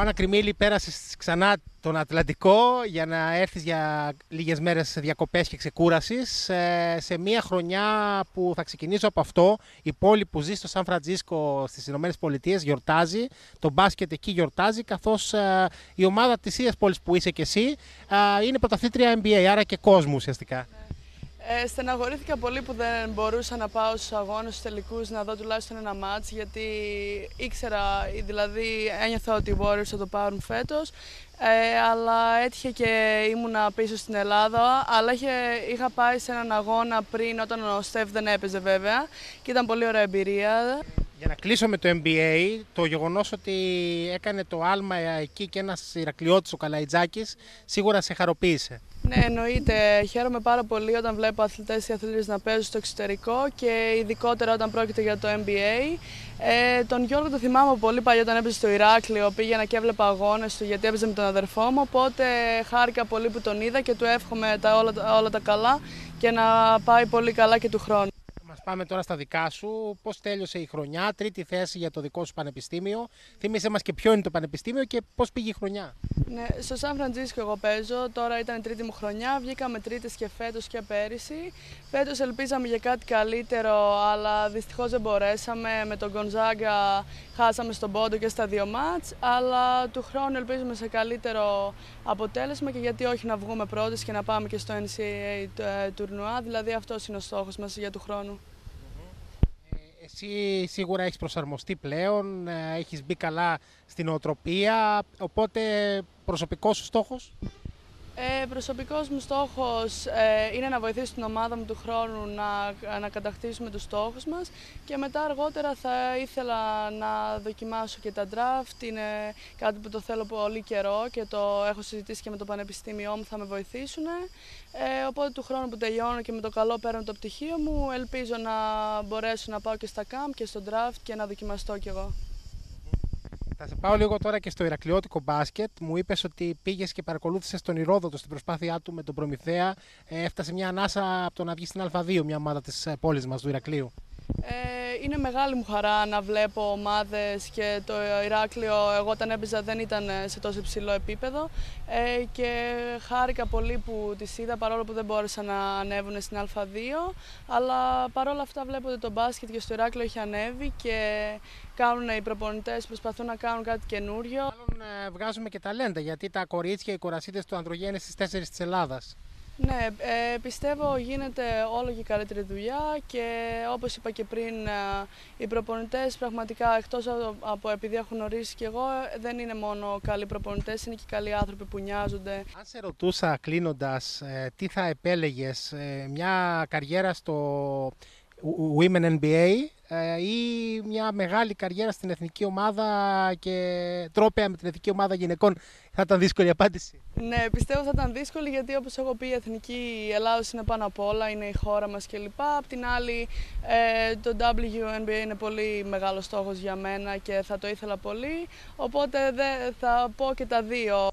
Ιωάννα Κρυμίλη, πέρασες ξανά τον Ατλαντικό για να έρθεις για λίγες μέρες διακοπές και ξεκούρασης ε, σε μια χρονιά που θα ξεκινήσω από αυτό. Η πόλη που ζει στο Σαν Φραντζίσκο στις Ηνωμένες Πολιτείες γιορτάζει, το μπάσκετ εκεί γιορτάζει, καθώς ε, η ομάδα της ίδιας πόλης που είσαι και εσύ ε, είναι πρωταθλήτρια NBA, άρα και κόσμου ουσιαστικά. Ε, στεναχωρήθηκα πολύ που δεν μπορούσα να πάω στους αγώνες, στους τελικούς, να δω τουλάχιστον ένα μάτς, γιατί ήξερα, δηλαδή ένιωθα ότι οι Warriors θα το πάρουν φέτος, ε, αλλά έτυχε και ήμουνα πίσω στην Ελλάδα, αλλά είχε, είχα πάει σε έναν αγώνα πριν όταν ο Στεφ δεν έπαιζε βέβαια και ήταν πολύ ωραία εμπειρία. Για να κλείσω με το NBA, το γεγονός ότι έκανε το άλμα εκεί και ένας Ηρακλειώτης ο Καλαϊτζάκης σίγουρα σε χαροποίησε. Ναι, εννοείται. Χαίρομαι πάρα πολύ όταν βλέπω αθλητές ή αθλητέ να παίζουν στο εξωτερικό και ειδικότερα όταν πρόκειται για το NBA. Ε, τον Γιώργο το θυμάμαι πολύ παλιά όταν έπαιζε στο Ηράκλειο. Πήγαινα και έβλεπα αγώνες του γιατί έπαιζε με τον αδερφό μου. Οπότε χάρηκα πολύ που τον είδα και του εύχομαι τα, όλα, όλα τα καλά και να πάει πολύ καλά και του χρόνου. Πάμε τώρα στα δικά σου. Πώς τέλειωσε η χρονιά, τρίτη θέση για το δικό σου πανεπιστήμιο. Θύμισε μας και ποιο είναι το πανεπιστήμιο και πώς πήγε η χρονιά. Ναι, στο Σαν Φραντζίσκο εγώ παίζω. Τώρα ήταν η τρίτη μου χρονιά. Βγήκαμε τρίτες και φέτος και πέρυσι. Φέτος ελπίζαμε για κάτι καλύτερο, αλλά δυστυχώς δεν μπορέσαμε. Με τον Γκονζάγκα χάσαμε στον πόντο και στα δύο μάτς. Αλλά του χρόνου ελπίζουμε σε καλύτερο αποτέλεσμα και γιατί όχι να βγούμε πρώτες και να πάμε και στο NCAA ε, τουρνουά. Δηλαδή αυτός είναι ο στόχος μας για του χρόνου. Εσύ σίγουρα έχεις προσαρμοστεί πλέον, ε, έχεις μπει καλά στην οτροπία, οπότε προσωπικός σου στόχος; Ε, προσωπικός μου στόχος ε, είναι να βοηθήσω την ομάδα μου του χρόνου να, να κατακτήσουμε τους στόχους μας και μετά αργότερα θα ήθελα να δοκιμάσω και τα draft. Είναι κάτι που το θέλω πολύ καιρό και το έχω συζητήσει και με το πανεπιστήμιό μου, θα με βοηθήσουν. Ε, οπότε του χρόνου που τελειώνω και με το καλό παίρνω το πτυχίο μου, ελπίζω να μπορέσω να πάω και στα camp και στο draft και να δοκιμαστώ κι εγώ. Θα σε πάω λίγο τώρα και στο Ηρακλειώτικο μπάσκετ. Μου είπες ότι πήγες και παρακολούθησες τον Ηρόδοτο στην προσπάθειά του με τον Προμηθέα. Ε, έφτασε μια ανάσα από το να βγει στην Α2, μια ομάδα της ε, πόλης μας, του Ηρακλείου. Ε, είναι μεγάλη μου χαρά να βλέπω ομάδες και το Ηράκλειο εγώ όταν έπαιζα δεν ήταν σε τόσο υψηλό επίπεδο ε, και χάρηκα πολύ που τις είδα παρόλο που δεν μπόρεσαν να ανέβουν στην Α2 αλλά παρόλα αυτά βλέπω ότι το μπάσκετ και στο Ηράκλειο έχει ανέβει και κάνουν οι προπονητές, προσπαθούν να κάνουν κάτι καινούριο. Μάλλον ε, βγάζουμε και ταλέντα γιατί τα κορίτσια, οι κορασίτες του Ανδρογέννη στις 4 της Ελλάδας. Ναι, ε, πιστεύω γίνεται όλο και καλύτερη δουλειά και όπως είπα και πριν ε, οι προπονητές πραγματικά εκτός από επειδή έχουν γνωρίσει και εγώ δεν είναι μόνο καλοί προπονητές, είναι και καλοί άνθρωποι που νοιάζονται. Αν σε ρωτούσα κλείνοντας ε, τι θα επέλεγες μια καριέρα στο Women NBA ε, ή μια μεγάλη καριέρα στην εθνική ομάδα και τρόπαια με την εθνική ομάδα γυναικών θα ήταν δύσκολη η απάντηση. Ναι, πιστεύω θα ήταν δύσκολη γιατί όπως έχω πει η εθνική Ελλάδα είναι πάνω απ' όλα, είναι η χώρα μας κλπ. Απ' την άλλη ε, το WNBA είναι πολύ μεγάλος στόχος για μένα και θα το ήθελα πολύ, οπότε θα πω και τα δύο.